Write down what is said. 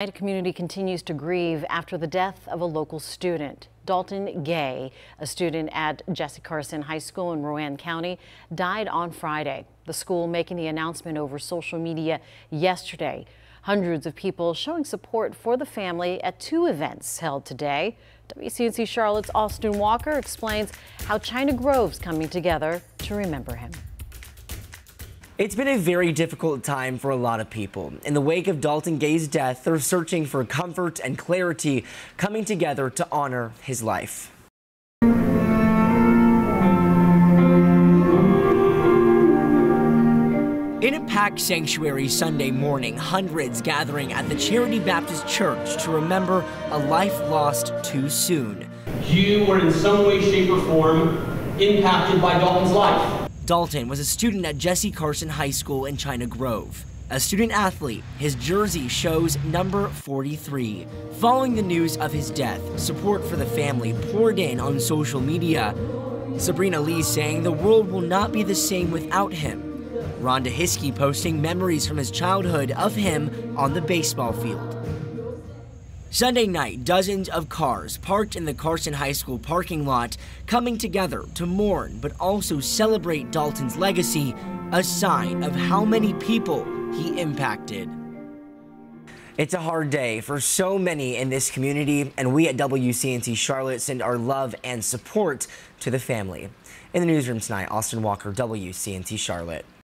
The community continues to grieve after the death of a local student. Dalton Gay, a student at Jesse Carson High School in Rowan County, died on Friday. The school making the announcement over social media yesterday. Hundreds of people showing support for the family at two events held today. WCNC Charlotte's Austin Walker explains how China Grove's coming together to remember him. It's been a very difficult time for a lot of people. In the wake of Dalton Gay's death, they're searching for comfort and clarity, coming together to honor his life. In a packed sanctuary Sunday morning, hundreds gathering at the Charity Baptist Church to remember a life lost too soon. You were in some way, shape, or form impacted by Dalton's life. Dalton was a student at Jesse Carson High School in China Grove. A student athlete, his jersey shows number 43. Following the news of his death, support for the family poured in on social media. Sabrina Lee saying the world will not be the same without him. Rhonda Hiskey posting memories from his childhood of him on the baseball field. Sunday night, dozens of cars parked in the Carson High School parking lot coming together to mourn but also celebrate Dalton's legacy, a sign of how many people he impacted. It's a hard day for so many in this community, and we at WCNC Charlotte send our love and support to the family. In the newsroom tonight, Austin Walker, WCNC Charlotte.